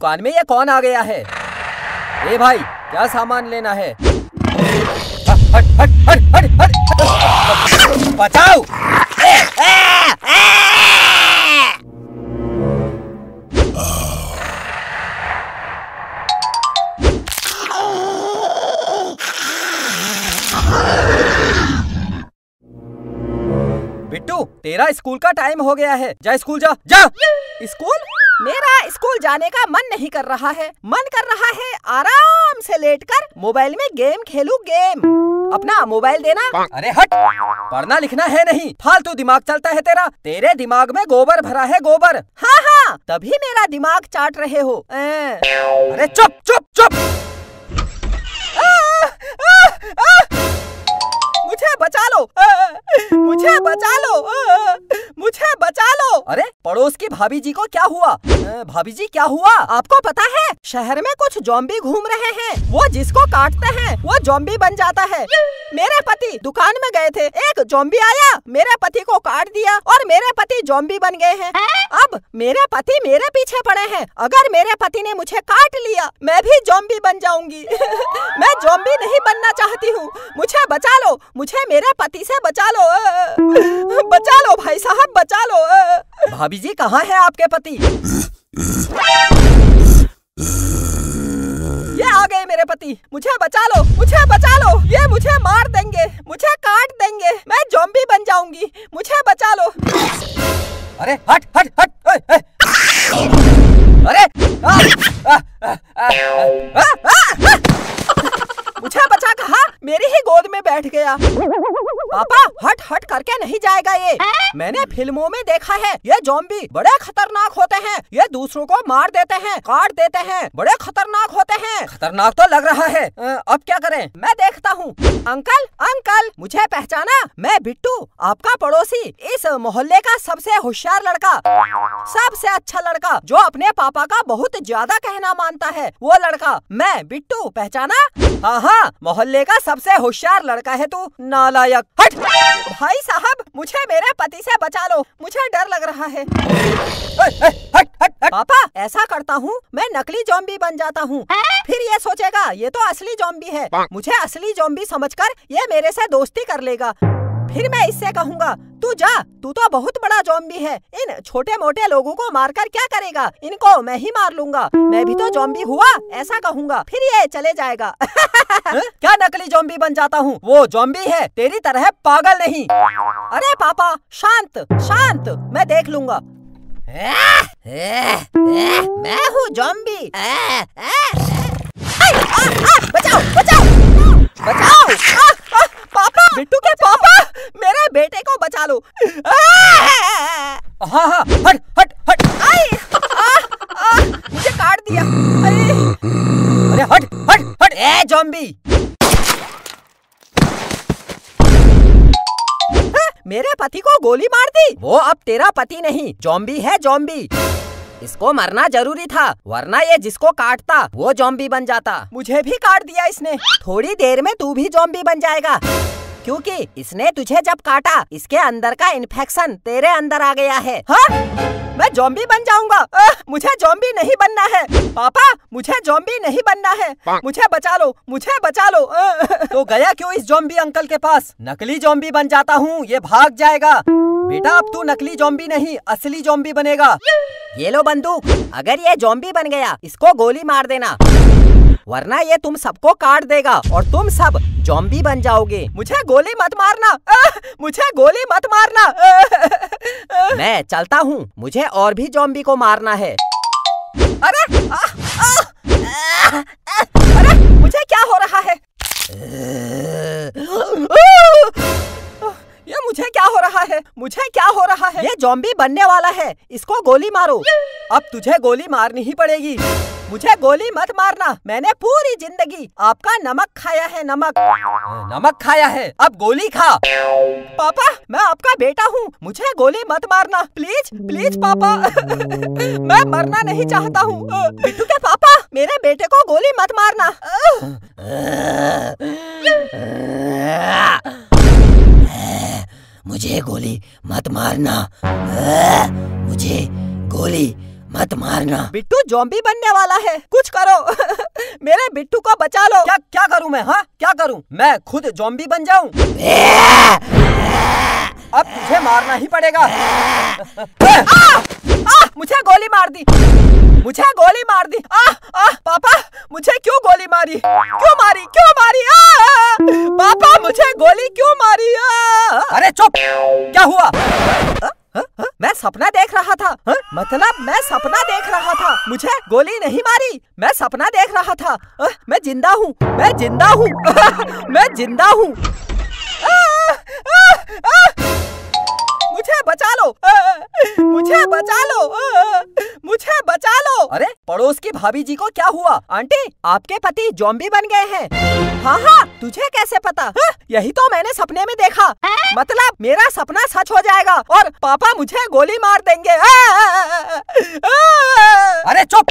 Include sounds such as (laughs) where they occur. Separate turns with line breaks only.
दुकान में ये कौन आ गया है? ए भाई, क्या सामान लेना है? बचाओ! बिट्टू, तेरा स्कूल का टाइम हो गया है। जा स्कूल, जा जा।
स्कूल? मेरा स्कूल जाने का मन नहीं कर रहा है। मन कर रहा है आराम से लेटकर मोबाइल में गेम खेलूं गेम। अपना मोबाइल देना।
अरे हट! पढ़ना लिखना है नहीं। फालतू दिमाग चलता है तेरा। तेरे दिमाग में गोबर भरा है गोबर।
हाँ हाँ। तभी मेरा दिमाग चाट रहे हो। ए,
अरे चुप चुप चुप!
आ, आ, आ, मुझे बचा लो। मुझे बचा लो आ, मुझे बचा लो
अरे पड़ोस की भाभी जी को क्या हुआ? भाभी जी क्या हुआ?
आपको पता है शहर में कुछ जॉम्बी घूम रहे हैं। वो जिसको काटते हैं वो जॉम्बी बन जाता है। मेरे पति दुकान में गए थे। एक जॉम्बी आया मेरे पति को काट दिया और मेरे पति जॉम्बी बन गए हैं। अब मेरे पति मेरे पीछे पड़े हैं। अगर मेरे पति ने मुझे काट लिया मैं भी जॉम्बी बन जाऊँगी। (laughs) मैं जॉम्बी नहीं बनना चाहती हूँ। मुझे बचा लो। मुझे मेरे पति से बचा लो। बचा लो भाई साहब बचा लो।
भाभी जी कहाँ है आपके पति?
ये आ गए मेरे पति। मुझे बचा लो मुझे बचा लो। ये मुझे मार देंगे मुझे काट देंगे। मैं जॉम्बी बन जाऊँगी। मुझे बचा लो।
अरे हट हट हट ए, ए, अरे आ, आ, आ, आ, आ,
आ, आ, आ, मेरी ही गोद में बैठ गया। पापा हट हट करके नहीं जाएगा ये। मैंने फ़िल्मों में देखा है ये जॉम्बी बड़े खतरनाक होते हैं। ये दूसरों को मार देते हैं काट देते हैं बड़े खतरनाक होते हैं।
खतरनाक तो लग रहा है। अब क्या करें?
मैं देखता हूँ। अंकल अंकल मुझे पहचाना मैं बिट्टू आपका पड़ोसी इस मोहल्ले का सबसे होशियार लड़का। सबसे अच्छा लड़का जो अपने पापा का बहुत ज़्यादा कहना मानता है वो लड़का। मैं बिट्टू पहचाना?
हाँ हाँ मोहल्ले का सबसे होशियार लड़का है तू नालायक।
हट! भाई साहब मुझे मेरे पति से बचा लो मुझे डर लग रहा है।
हट!
पापा ऐसा करता हूँ मैं नकली जॉम्बी बन जाता हूँ। फिर ये सोचेगा ये तो असली जॉम्बी है। मुझे असली जॉम्बी समझकर ये मेरे से दोस्ती कर लेगा। फिर मैं इससे कहूँगा तू जा तू तो बहुत बड़ा जॉम्बी है। इन छोटे मोटे लोगों को मारकर क्या करेगा? इनको मैं ही मार लूँगा। मैं भी तो जॉम्बी हुआ ऐसा कहूँगा। फिर ये चले जाएगा। (laughs)
क्या नकली जॉम्बी बन जाता हूँ? वो जॉम्बी है तेरी तरह पागल नहीं।
अरे पापा शांत शांत मैं देख लूँगा। मैं हूँ जॉम्बी। बचाओ बचाओ। बचाओ। पापा बिट्टू के पापा मेरे बेटे को बचा लो।
हाँ हाँ हट हट।
मेरे पति को गोली मार दी।
वो अब तेरा पति नहीं, जॉम्बी है जॉम्बी। इसको मरना ज़रूरी था, वरना ये जिसको काटता, वो जॉम्बी बन जाता।
मुझे भी काट दिया इसने।
थोड़ी देर में तू भी जॉम्बी बन जाएगा। क्योंकि इसने तुझे जब काटा, इसके अंदर का इन्फेक्शन तेरे अंदर आ गया है।
हाँ? मैं जॉम्बी बन जाऊँगा। मुझे जॉम्बी नहीं बनना है। पापा मुझे जॉम्बी नहीं बनना है। मुझे बचा लो मुझे बचा लो। (laughs)
तो गया क्यों इस जॉम्बी अंकल के पास? नकली जॉम्बी बन जाता हूँ ये भाग जाएगा। बेटा अब तू नकली जॉम्बी नहीं असली जॉम्बी बनेगा। ये लो बंदूक। अगर ये जॉम्बी बन गया इसको गोली मार देना। वरना ये तुम सबको काट देगा और तुम सब जॉम्बी बन जाओगे।
मुझे गोली मत मारना। आ, मुझे गोली मत मारना। आ,
मैं चलता हूँ। मुझे और भी जॉम्बी को मारना है।
अरे आ, आ, आ, आ, अरे मुझे क्या हो
जॉम्बी बनने वाला है। इसको गोली मारो। अब तुझे गोली मारनी ही पड़ेगी।
मुझे गोली मत मारना। मैंने पूरी ज़िंदगी आपका नमक खाया है नमक।
नमक खाया है। अब गोली खा।
पापा मैं आपका बेटा हूँ। मुझे गोली मत मारना। प्लीज़ प्लीज़ पापा। (laughs) मैं मरना नहीं चाहता हूँ। बिट्टू के पापा मेरे बेटे को गोली मत मारना। (laughs) (laughs)
मुझे गोली मत मारना। आ, मुझे गोली मत मारना।
बिट्टू जॉम्बी बनने वाला है। कुछ करो। (laughs) मेरे बिट्टू को बचा लो।
क्या क्या करूँ मैं हाँ? क्या करूँ? मैं खुद जॉम्बी बन जाऊँ? अब तुझे मारना ही पड़ेगा।
आ, आ, मुझे गोली मार दी। मुझे गोली मार दी। आ, आ, पापा मुझे क्यों गोली मारी? क्यों मारी? क्यों मारी? आ, पापा, मुझे गोली क्यों मारी?
अरे चुप! क्या हुआ?
मैं सपना देख रहा था। मतलब मैं सपना देख रहा था। मुझे गोली नहीं मारी। मैं सपना देख रहा था। मैं ज़िंदा हूँ। मैं ज़िंदा हूँ। (laughs) मैं ज़िंदा हूँ। बचा लो। मुझे बचा लो। मुझे बचा लो।
अरे पड़ोस की भाभी जी को क्या हुआ?
आंटी आपके पति जॉम्बी बन गए हैं। हाँ हाँ तुझे कैसे पता? हा? यही तो मैंने सपने में देखा। मतलब मेरा सपना सच हो जाएगा और पापा मुझे गोली मार देंगे। आ, आ, आ,
अरे चुप।